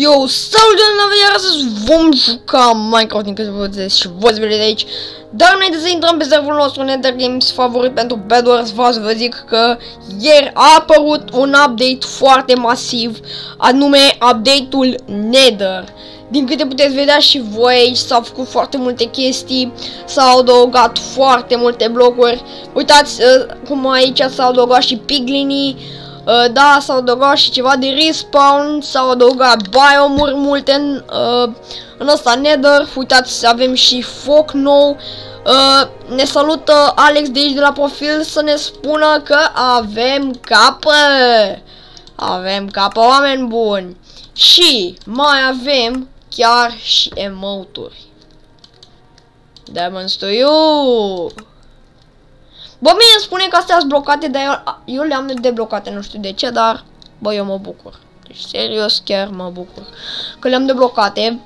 Yo, salut la iar astăzi vom juca Minecraft din câte vedeți și voi vedeți aici Dar înainte să intrăm pe serverul nostru Nether Games favorit pentru Bedwars Vreau să vă zic că ieri a apărut un update foarte masiv Anume update-ul Nether din câte puteți vedea și voi aici s-au făcut foarte multe chestii, s-au adăugat foarte multe blocuri. Uitați uh, cum aici s-au adăugat și piglinii, Uh, da, s-au adăugat și ceva de respawn, s-au adăugat biomuri multe în, uh, în ăsta nether, uitați, avem și foc nou, uh, ne salută Alex de aici de la profil să ne spună că avem capă, avem capă oameni buni și mai avem chiar și emoturi. Demons to you! Bă, mie îmi spune că astea sunt blocate, dar eu, eu le-am deblocate, nu știu de ce, dar, bă, eu mă bucur. Deci, serios, chiar mă bucur că le-am deblocate.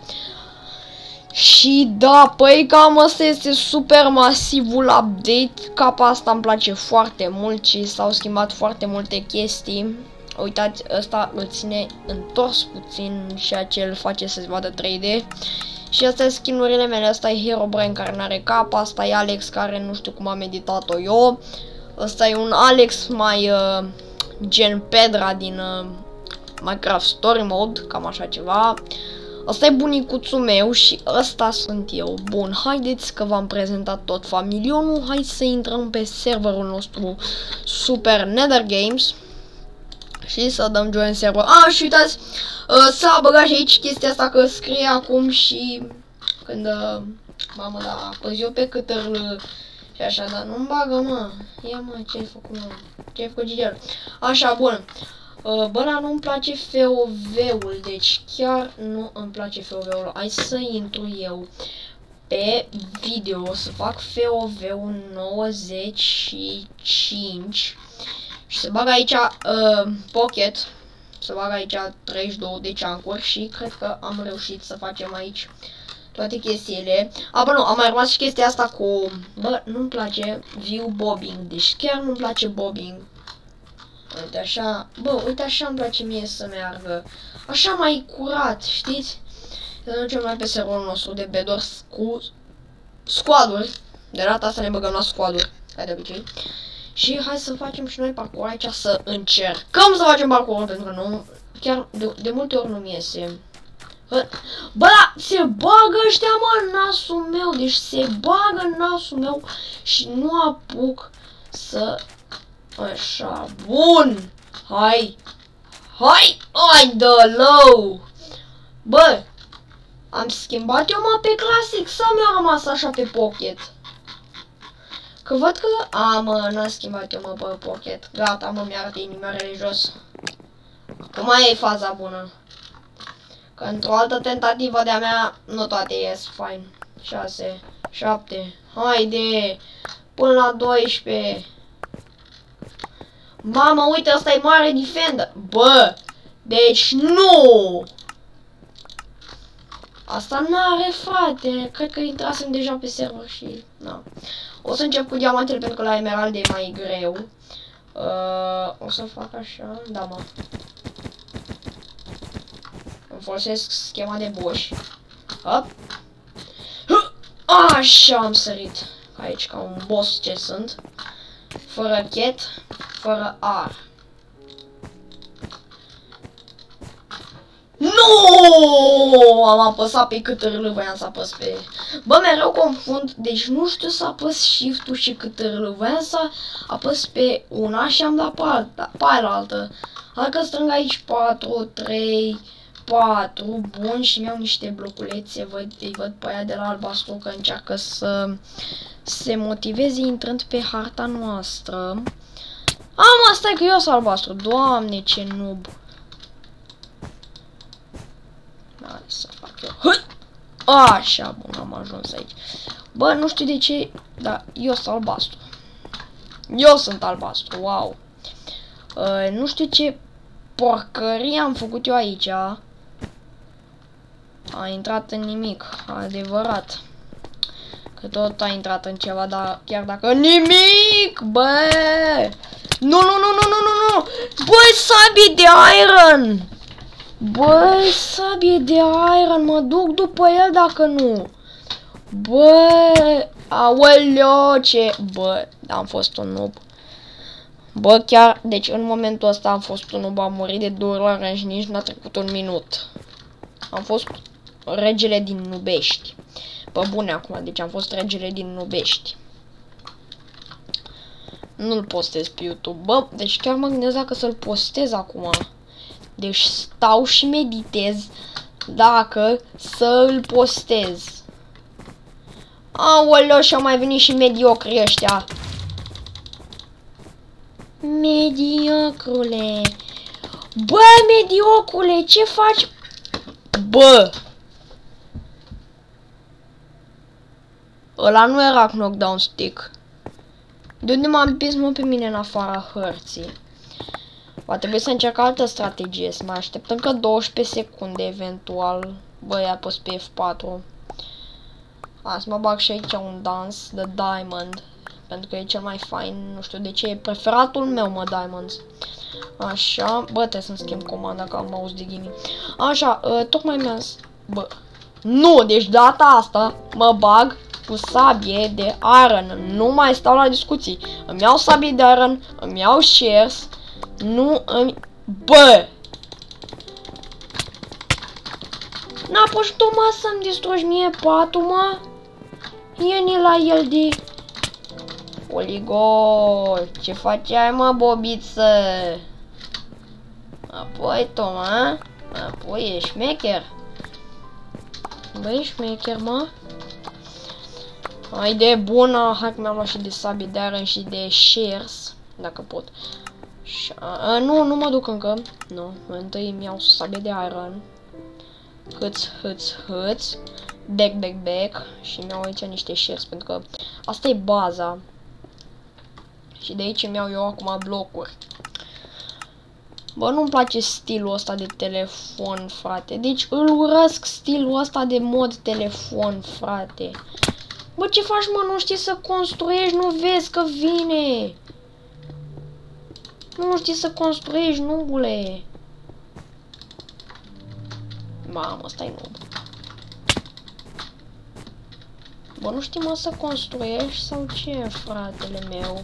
Și da, păi cam asta este super masivul update. Capa asta îmi place foarte mult și s-au schimbat foarte multe chestii. Uitați, ăsta îl ține întors puțin și acel face să-ți vadă 3D. Și astea skinurile mele, asta e Herobrine care nu are cap, asta e Alex care nu știu cum am editat-o eu. Asta e un Alex mai uh, gen Pedra din uh, Minecraft Story Mode, cam așa ceva. Asta e bunicuțul meu și ăsta sunt eu. Bun, haideți că v-am prezentat tot familionul, hai să intrăm pe serverul nostru Super Nether Games și să dăm join server. Ah, și uitați, uh, s-a băgat și aici chestia asta că scrie acum și când, uh, mamă, da, apăs eu pe câtărl și așa, dar nu-mi bagă, mă. Ia, mă, ce-ai făcut, mă? Ce-ai făcut, Gigel? Așa, bun. Uh, bă, dar nu-mi place FOV-ul, deci chiar nu îmi place FOV-ul. Hai să intru eu pe video, o să fac FOV-ul 95 și se bagă aici uh, pocket, se bagă aici 32 de ceancuri și cred că am reușit să facem aici toate chestiile. A, bă, nu, am mai rămas și chestia asta cu... Bă, nu-mi place view bobbing, deci chiar nu-mi place bobbing. Uite așa, bă, uite așa îmi place mie să meargă. Așa mai curat, știți? Să ducem mai pe serverul nostru de bedor cu squaduri. De data asta ne băgăm la squaduri, ca de obicei. Și hai să facem și noi parcur aici să încercăm să facem parcurul pentru că nu, chiar de, de multe ori nu-mi iese. Bă, da, se bagă ăștia, mă, nasul meu, deci se bagă nasul meu și nu apuc să... Așa, bun, hai, hai, hai de low. Bă, am schimbat eu, mă, pe clasic sau mi-a rămas așa pe pocket? Că văd că... A, mă, n-a schimbat eu, mă, pe pocket. Gata, mă, mi-a arătat inimioarele jos. Că mai e faza bună. Că într-o altă tentativă de-a mea, nu toate ies fine. 6, 7, haide, până la 12. Mamă, uite, asta e mare defender. Bă, deci nu! Asta n-are, frate. Cred că intrasem deja pe server și... Na. O să încep cu diamantele pentru că la emerald e mai greu. Uh, o să fac așa, da mă. Îmi folosesc schema de boș. Hop. Așa am sărit. Aici ca un boss ce sunt. Fără cat, fără ar. Nu! Am apăsat pe cât râlă voiam să apăs pe... Bă, mereu confund, deci nu știu să apăs shift-ul și cât râlă voiam să apăs pe una și am dat pe, alta, pe altă. Hai că strâng aici 4, 3, 4, bun, și mi-au niște bloculețe, văd, îi văd pe aia de la albastru că încearcă să se motiveze intrând pe harta noastră. Am asta e că eu sunt albastru, doamne ce noob. Hai să fac eu. Așa, bun, am ajuns aici. Bă, nu știu de ce, dar eu sunt albastru. Eu sunt albastru, wow. Uh, nu știu ce porcărie am făcut eu aici. A intrat în nimic, adevărat. Că tot a intrat în ceva, dar chiar dacă nimic, bă! Nu, nu, nu, nu, nu, nu, nu! Băi, sabii de iron! Băi, sabie de iron, mă duc după el dacă nu. Bă, aoleo, ce... Bă, am fost un noob. Bă, chiar, deci în momentul ăsta am fost un noob, am murit de două ori și nici n-a trecut un minut. Am fost regele din Nubești. Pe bune acum, deci am fost regele din Nubești. Nu-l postez pe YouTube. Bă, deci chiar mă gândesc dacă să-l postez acum. Deci stau și meditez dacă să îl postez. Aoleu, și-au mai venit și mediocri ăștia. Mediocrule. Bă, mediocrule, ce faci? Bă! Ăla nu era knockdown stick. De unde m-am împins mă pe mine în afara hărții? Va trebui să încerc altă strategie, să mai aștept încă 12 secunde eventual. Bă, ia pus pe F4. Hai să mă bag și aici un dans de Diamond. Pentru că e cel mai fain, nu știu de ce, e preferatul meu, mă, Diamonds. Așa, bă, trebuie să-mi schimb comanda, că am mouse de gaming. Așa, uh, tocmai mi-am... Bă, nu, deci data asta mă bag cu sabie de iron. Nu mai stau la discuții. Îmi iau sabie de iron, îmi iau shares, nu îmi... Bă! N-a pus tu, mă, să-mi distrugi mie patul, mă? Ia la el de... Oligol, ce faceai, mă, bobiță? Apoi, Toma, apoi e șmecher. Băi, șmecher, mă. Hai de bună, hai că mi-am luat și de sabie de iron și de shares, dacă pot. Și, a, nu, nu mă duc încă. Nu, întâi îmi iau sabie de iron. Hâț, hâț, hâț. Back, back, back. Și mi-au aici niște shares, pentru că asta e baza. Și de aici îmi iau eu acum blocuri. Bă, nu-mi place stilul ăsta de telefon, frate. Deci îl urăsc stilul ăsta de mod telefon, frate. Bă, ce faci, mă? Nu știi să construiești? Nu vezi că vine? Nu știi să construiești, nubule. Mamă, stai nu. Bă, nu știi, mă, să construiești sau ce, fratele meu?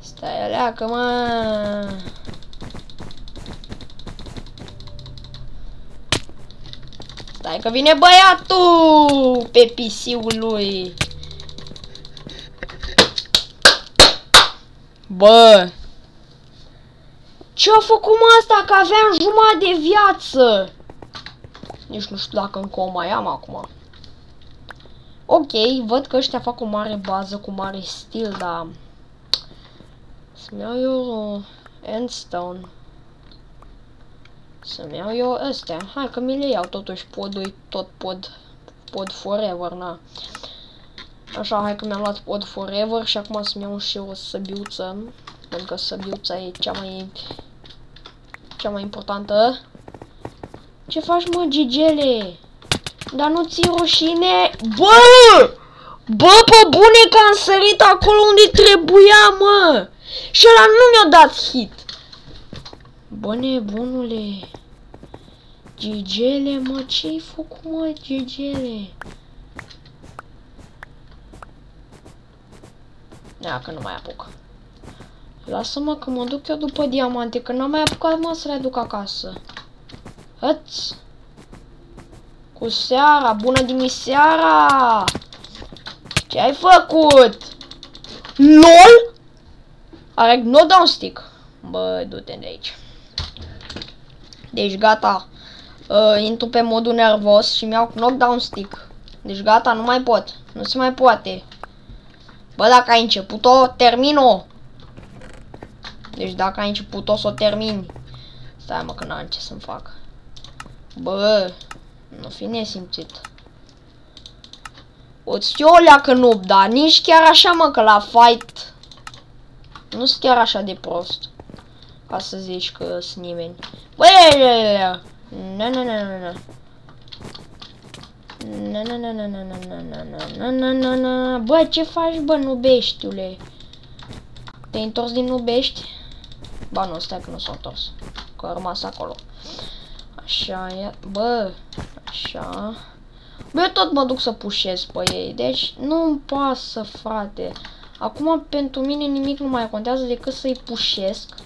Stai aleacă, mă! Stai că vine băiatul pe pisiul lui. Bă! Ce-a făcut mă asta? Că aveam jumătate de viață. Nici nu știu dacă încă o mai am acum. Ok, văd că ăștia fac o mare bază cu mare stil, dar... Să-mi iau eu endstone. Să-mi iau eu astea. Hai că mi le iau totuși podul, tot pod, pod forever, na. Așa, hai că mi-am luat pod forever și acum să-mi iau și o săbiuță. Pentru că săbiuța e cea mai... Cea mai importantă. Ce faci, mă, gigele? Dar nu ți rușine? Bă! Bă, pe bune că am sărit acolo unde trebuia, mă! Și ăla nu mi-a dat hit. Bă, nebunule. Gigele, mă, ce-ai făcut, mă, Gigele? Ia că nu mai apuc. Lasă-mă că mă duc eu după diamante, că n-am mai apucat, mă, să le aduc acasă. Hăți! Cu seara, bună dimiseara! Ce ai făcut? LOL? Are no down stick. Bă, du-te de aici. Deci gata. Uh, intru pe modul nervos și mi-au knockdown stick. Deci gata, nu mai pot. Nu se mai poate. Bă, dacă ai început-o, termin-o. Deci dacă ai început-o, să o termini. Stai mă, că n-am ce să-mi fac. Bă, nu fi nesimțit. O știu o leacă noob, dar nici chiar așa, mă, că la fight nu sunt chiar așa de prost. Ca să zici că sunt nimeni. Bă, nu, nu, nu, nu, nu. Na na na na na na na na na na na na Bă, ce faci, bă, nubeștiule? Te-ai întors din nubești? Ba nu, stai că nu s-a întors. Că a rămas acolo. Așa, ia, bă, așa. Bă, eu tot mă duc să pușez pe ei, deci nu-mi pasă, frate. Acum, pentru mine nimic nu mai contează decât să-i pușesc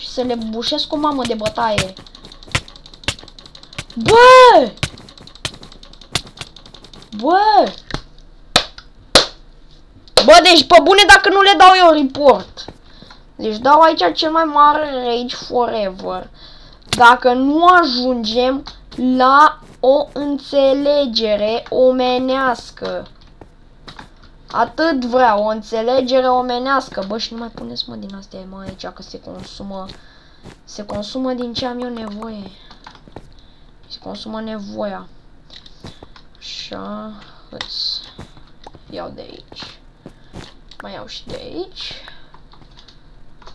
și să le bușesc o mamă de bătaie. Bă! Bă! Bă, deci pe bune dacă nu le dau eu report. Deci dau aici cel mai mare rage forever. Dacă nu ajungem la o înțelegere omenească. Atât vreau, o înțelegere omenească. Bă, și nu mai puneți mă din astea mă aici, că se consumă... Se consumă din ce am eu nevoie. Se consumă nevoia. Așa, îți iau de aici. Mai iau și de aici.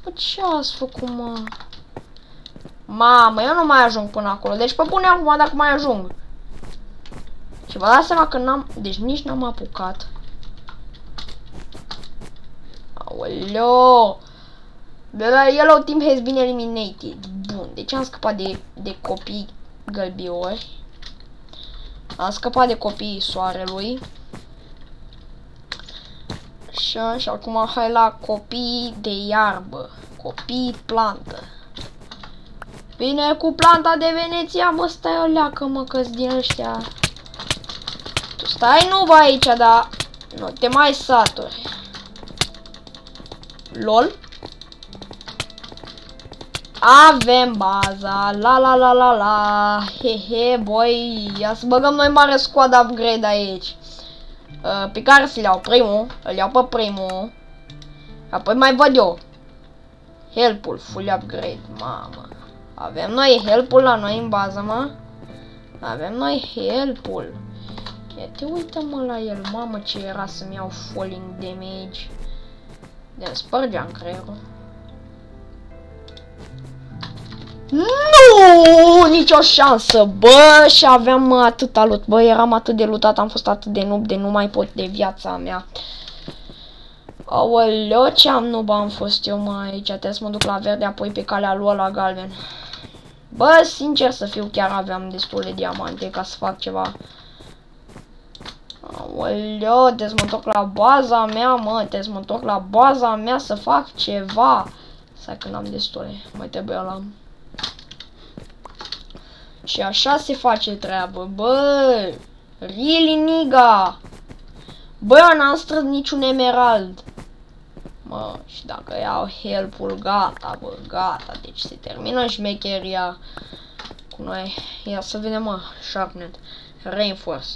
Bă, ce ați făcut, mă? Mamă, eu nu mai ajung până acolo. Deci, pe bune acum dacă mai ajung. Și vă dați seama că n-am... Deci nici n-am apucat. Aoleo! The yellow team has been eliminated. Bun, deci am scăpat de, de copii gălbiori. Am scăpat de copiii soarelui. Așa, și acum hai la copii de iarbă. Copii plantă. Vine cu planta de Veneția, mă, stai o leacă, mă, că din ăștia. Tu stai nu va aici, dar nu te mai saturi. LOL. Avem baza, la la la la la, he he, boy, ia să băgăm noi mare squad upgrade aici. Uh, pe care să-l iau primul, îl iau pe primul. Apoi mai văd eu. Helpul, full upgrade, mamă. Avem noi helpul la noi în bază, mă. Avem noi helpul. Ia te uită mă la el, mamă ce era să-mi iau falling damage. De spărgeam creierul. Nu, nicio șansă, bă, și aveam atâta lut, bă, eram atât de lutat, am fost atât de noob, de nu mai pot de viața mea. Aoleo, ce am noob am fost eu, mă, aici, trebuie să mă duc la verde, apoi pe calea lui la galben. Bă, sincer să fiu, chiar aveam destul de diamante ca să fac ceva. Aoleo, trebuie să mă întorc la baza mea, mă, trebuie să mă întorc la baza mea să fac ceva. Să că n-am destule, mai trebuie la... Și așa se face treabă, bă! Really, niga! Bă, eu n-am strâns niciun emerald. Mă, și dacă iau helpul, gata, bă, gata. Deci se termină șmecheria cu noi. Ia să vedem, mă, Sharpnet. Reinforce.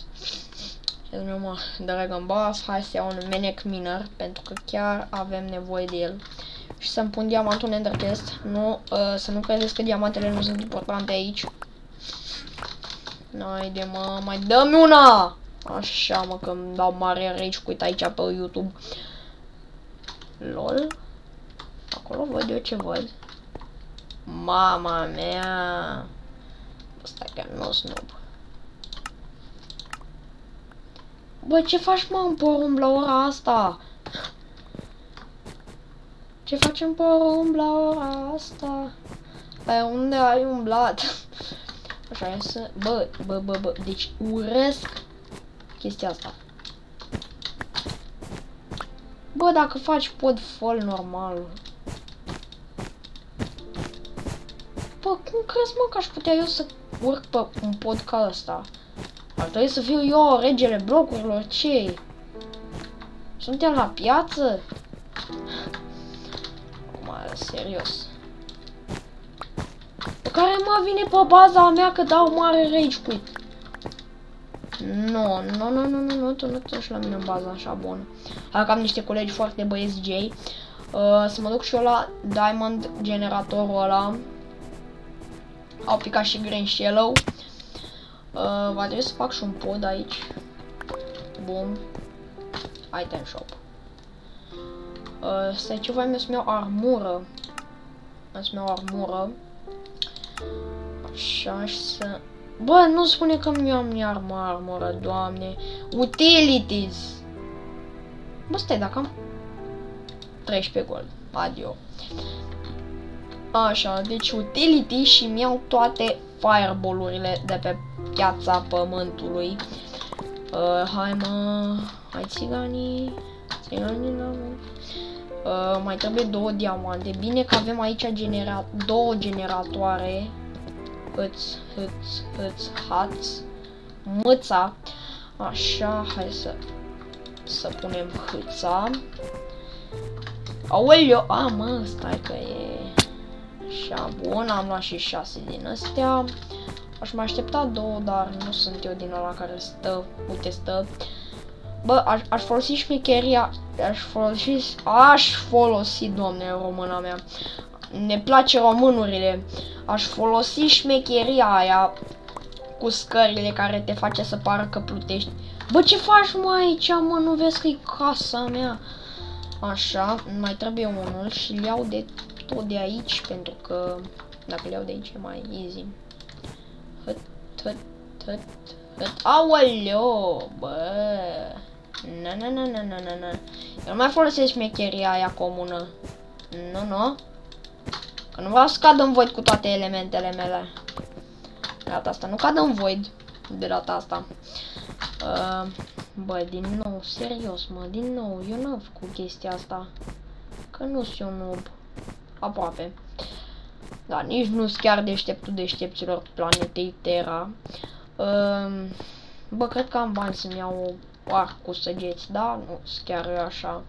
Și mă, Dragon Buff. Hai să iau un Menec Miner, pentru că chiar avem nevoie de el. Și să-mi pun diamantul Ender Test. Nu, uh, să nu credeți că diamantele nu sunt importante aici. Noi de mă, mai dăm una! Așa, mă, că îmi dau mare rage cu aici pe YouTube. LOL. Acolo văd eu ce văd. Mama mea. Asta chiar nu snob. Bă, ce faci, mă, în porumb la ora asta? Ce facem porumb la ora asta? Pe unde ai umblat? Așa, e să... Bă, bă, bă, bă, deci urăsc chestia asta. Bă, dacă faci pod fall normal. Bă, cum crezi, mă, că aș putea eu să urc pe un pod ca ăsta? Ar trebui să fiu eu regele blocurilor, ce Suntem la piață? Acum, serios. Pe care mă vine pe baza mea că dau mare rage quit. Nu, nu, nu, nu, nu, nu, tu nu te la mine în baza așa bună. Hai că am niște colegi foarte băieți J. Uh, să mă duc și eu la Diamond generatorul ăla. Au picat și Green și Yellow. Uh, va trebui să fac și un pod aici. Bun. Item shop. Uh, stai ce voiam eu să-mi iau armură. Să-mi iau armură. Așa și să Bă, nu spune că mi am iar armură, doamne. Utilities. Bă, stai, dacă am 13 gol. Adio. Așa, deci utility și mi-au toate fireball-urile de pe piața pământului. Uh, hai mă, hai țiganii, țiganii la uh, mai trebuie două diamante. Bine că avem aici genera două generatoare. Hâț, hâț, hâț, haț, mâța. Așa, hai să, să punem hâța. Aoleu, a mă, stai că e... Așa, bun, am luat și șase din astea. Aș mai aștepta două, dar nu sunt eu din ăla care stă, uite, stă. Bă, aș, aș folosi șmecheria, aș folosi, aș folosi, doamne, româna mea. Ne place românurile. Aș folosi șmecheria aia cu scările care te face să pară că plutești. Bă, ce faci mă aici, mă? Nu vezi că e casa mea? Așa, mai trebuie unul și îl iau de tot de aici, pentru că dacă le iau de aici e mai easy. Hăt, hăt, hăt, hăt. Aoleo, bă. Na, na, na, na, na, na, na. Eu nu mai folosesc șmecheria aia comună. Nu, nu. Că nu vreau să cad în void cu toate elementele mele. De data asta, nu cad în void de data asta. Uh, bă, din nou, serios, mă, din nou, eu n-am făcut chestia asta. Că nu sunt eu noob. Aproape. Da, nici nu sunt chiar deșteptul deștepților planetei Terra. Uh, bă, cred că am bani să-mi iau o arc cu săgeți, da? Nu sunt chiar așa.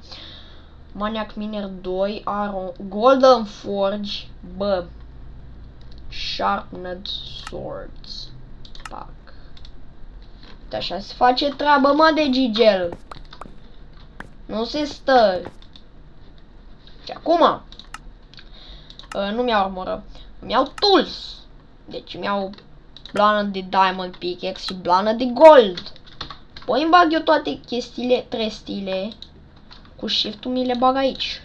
Maniac Miner 2, Aron, Golden Forge, bă, Sharpened Swords. Pac. De așa se face treabă, mă, de gigel. Nu se stă. Și acum, uh, nu mi-au armură. Mi-au tools. Deci mi-au blană de diamond pickaxe și blană de gold. Păi îmi bag eu toate chestiile, trei stile. Cu shift-ul mi le bag aici.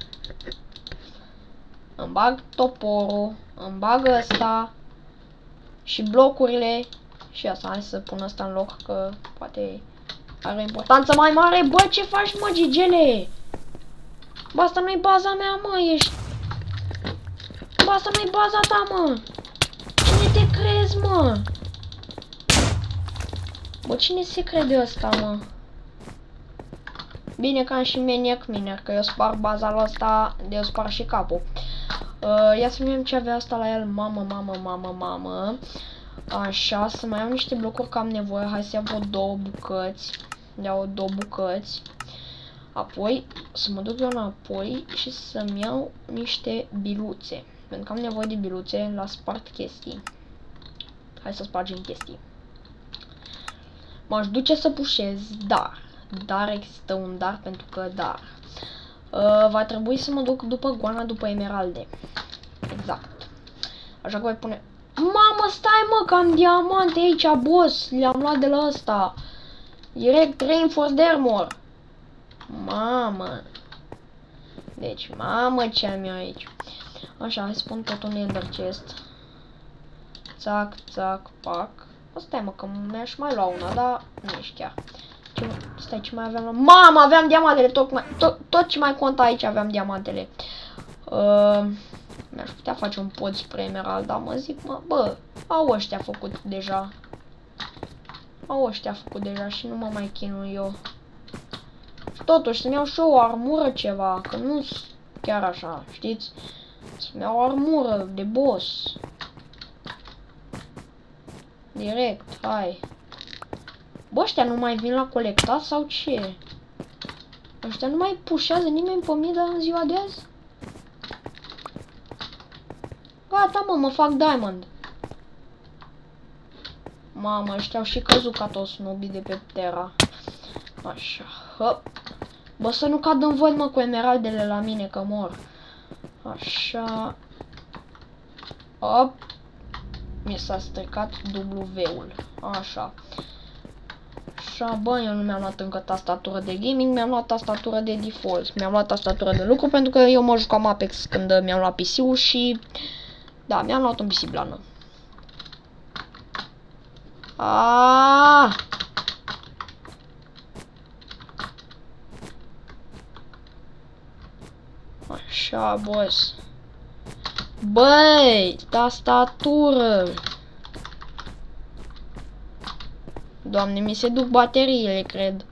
Îmi bag toporul, îmi bag ăsta și blocurile și asta. Hai să pun asta în loc că poate are o importanță mai mare. Bă, ce faci, mă, gigele? Bă, asta nu-i baza mea, mă, ești... Bă, asta nu-i baza ta, mă. Cine te crezi, mă? Bă, cine se crede ăsta, mă? Bine că am și maniac miner, că eu spar baza lui ăsta, de eu spar și capul. Uh, ia să vedem ce avea asta la el. Mamă, mamă, mamă, mamă. Așa, să mai iau niște blocuri că am nevoie. Hai să iau vreo două bucăți. Iau două bucăți. Apoi, să mă duc eu înapoi și să-mi iau niște biluțe. Pentru că am nevoie de biluțe la spart chestii. Hai să spargem chestii. M-aș duce să pușez, dar, dar există un dar pentru că dar. Uh, va trebui să mă duc după goana, după emeralde. Exact. Așa că voi pune... Mamă, stai mă, că am diamante aici, boss. Le-am luat de la ăsta. Direct Reinforced Armor. Mamă. Deci, mamă ce am eu aici. Așa, hai să pun tot un ender chest. Țac, țac, pac. O, stai mă, că mi-aș mai lua una, dar nu ești chiar. Ce, stai, ce mai aveam? Mamă, aveam diamantele, tot, mai, tot, tot ce mai conta aici aveam diamantele. Uh, Mi-aș putea face un pod spre emerald, dar mă zic, mă, bă, au ăștia făcut deja. Au ăștia făcut deja și nu mă mai chinui eu. Totuși, să-mi iau și o armură ceva, că nu chiar așa, știți? Să-mi iau o armură de boss. Direct, hai. Bă, ăștia nu mai vin la colectat sau ce? Ăștia nu mai pușează nimeni pe mine în ziua de azi? Gata, mă, mă fac diamond. Mamă, ăștia au și căzut ca toți snobii de pe Terra. Așa, hop. Bă, să nu cad în văd, mă, cu emeraldele la mine, că mor. Așa. Hop. Mi s-a stricat W-ul. Așa. Așa, bă, eu nu mi-am luat încă tastatură de gaming, mi-am luat tastatură de default. Mi-am luat tastatură de lucru pentru că eu mă jucam Apex când mi-am luat PC-ul și... Da, mi-am luat un PC blană. Ah! Așa, boss. Băi, tastatură. Doamne, mi se duc bateriile, cred.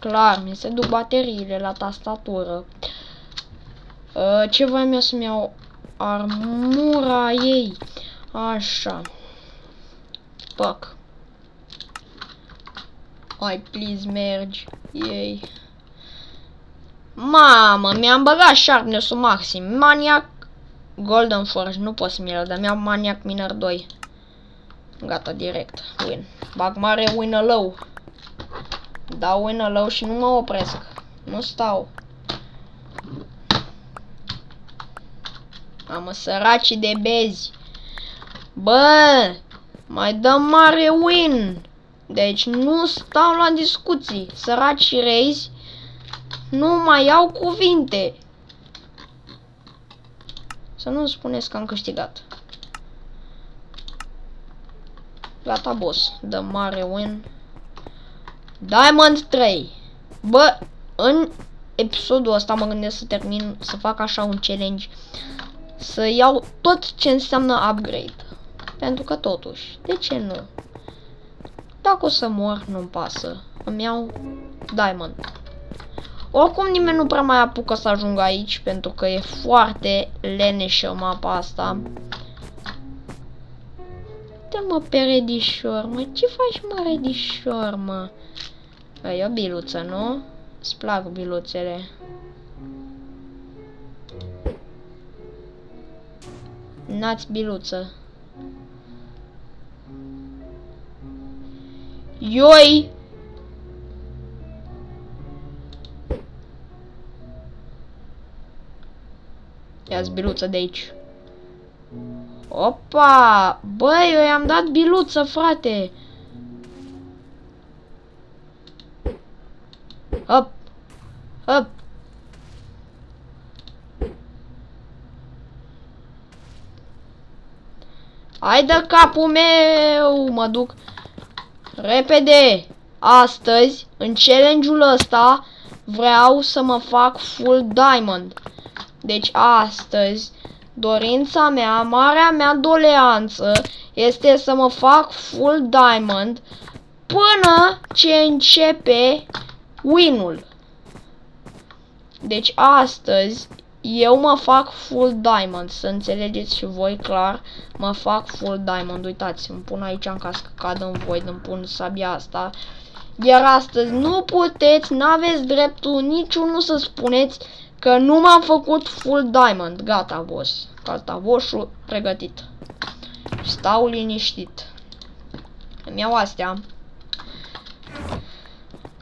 Clar, mi se duc bateriile la tastatură. Uh, ce voiam eu să-mi iau? Armura ei. Așa. Pac. Hai, please, mergi. Ei. Mamă, mi-am băgat sharpness-ul maxim. Maniac Golden Forge, nu pot să-mi iau, dar mi-am Maniac Miner 2. Gata, direct. Win. Bag mare, win low. Dau win low și nu mă opresc. Nu stau. Am săraci de bezi. Bă, mai dăm mare win. Deci nu stau la discuții. Săraci rezi nu mai au cuvinte. Să nu spuneți că am câștigat. Gata, boss. Dă mare win. Diamond 3. Bă, în episodul ăsta mă gândesc să termin, să fac așa un challenge. Să iau tot ce înseamnă upgrade. Pentru că totuși, de ce nu? Dacă o să mor, nu-mi pasă. Îmi iau Diamond. Oricum nimeni nu prea mai apucă să ajungă aici pentru că e foarte leneșă mapa asta. Uite mă pe redișor, mă, ce faci mă redișor, mă? E o biluță, nu? Îți plac biluțele. N-ați biluță. Ioi! Ia-ți biluță de aici. Opa! Băi, eu i-am dat biluță, frate! Hop! Hop! Hai de capul meu! Mă duc repede! Astăzi, în challenge-ul ăsta, vreau să mă fac full diamond. Deci astăzi, dorința mea, marea mea doleanță, este să mă fac full diamond până ce începe win-ul. Deci astăzi eu mă fac full diamond, să înțelegeți și voi clar, mă fac full diamond. Uitați, îmi pun aici în cascadă în void, îmi pun sabia asta. Iar astăzi nu puteți, n-aveți dreptul niciunul să spuneți Că nu m-am făcut full diamond. Gata, boss. Gata, boss pregătit. Stau liniștit. Îmi iau astea.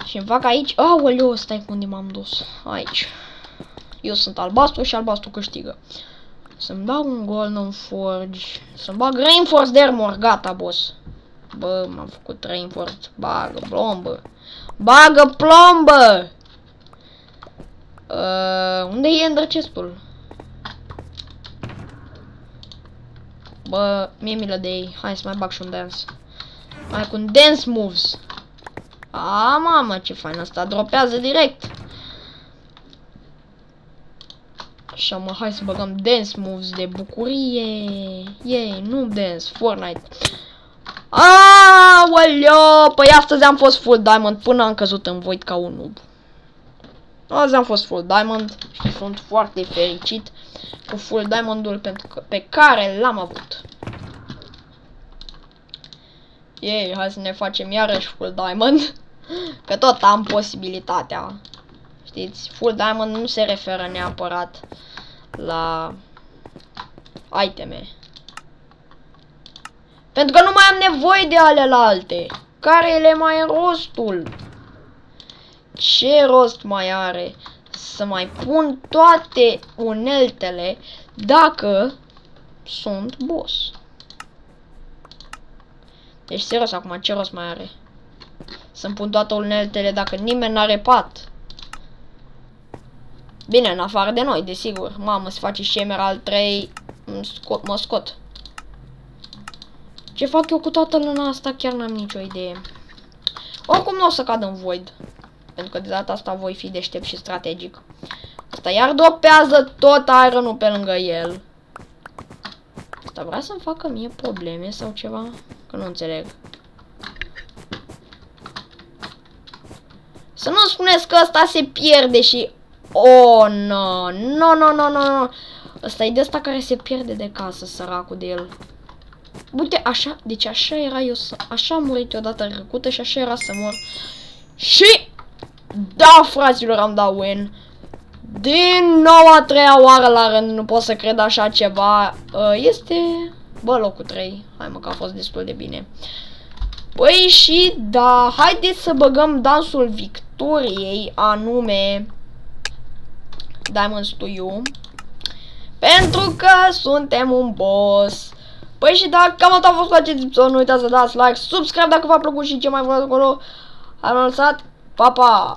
Și îmi fac aici... Aoleu, stai unde m-am dus. Aici. Eu sunt albastru și albastru câștigă. Să-mi dau un golden forge. Să-mi bag reinforced armor. Gata, boss. Bă, m-am făcut reinforced. Bagă plombă. Bagă plombă! Uh, unde e Ender chestul? Bă, mie milă de ei. Hai să mai bag și un dance. Mai cu un dance moves. A, mamă, ce fain asta. Dropează direct. Așa, mă, hai să băgăm dance moves de bucurie. Yay, nu dance, Fortnite. Aoleo, păi astăzi am fost full diamond până am căzut în void ca un noob. Azi am fost full diamond și sunt foarte fericit cu full diamondul pentru că, pe care l-am avut. Ei, hai să ne facem iarăși full diamond. Că tot am posibilitatea. Știți, full diamond nu se referă neapărat la iteme. Pentru că nu mai am nevoie de ale alte. Care le mai rostul? ce rost mai are să mai pun toate uneltele dacă sunt boss? Deci serios acum, ce rost mai are? Să-mi pun toate uneltele dacă nimeni n-are pat. Bine, în afară de noi, desigur. Mamă, se face și Emerald 3, scot, mă scot. Ce fac eu cu toată luna asta chiar n-am nicio idee. Oricum nu o să cad în void. Pentru că de data asta voi fi deștept și strategic. Asta iar dopează tot iron pe lângă el. Asta vrea să-mi facă mie probleme sau ceva? Că nu înțeleg. Să nu spuneți că ăsta se pierde și... Oh, no, no, no, no, no, no. Ăsta e de ăsta care se pierde de casă, săracul de el. Uite, așa, deci așa era eu să... Așa am murit odată trecută și așa era să mor. Și... Da, fraților, am dat win. Din nou a treia oară la rând, nu pot să cred așa ceva. Uh, este... Bă, locul 3. Hai mă, că a fost destul de bine. Păi și da, haideți să băgăm dansul victoriei, anume Diamonds to You. Pentru că suntem un boss. Păi și da, cam atât a fost la acest episod, nu uitați să dați like, subscribe dacă v-a plăcut și ce mai vreau acolo. Am lăsat, pa, pa!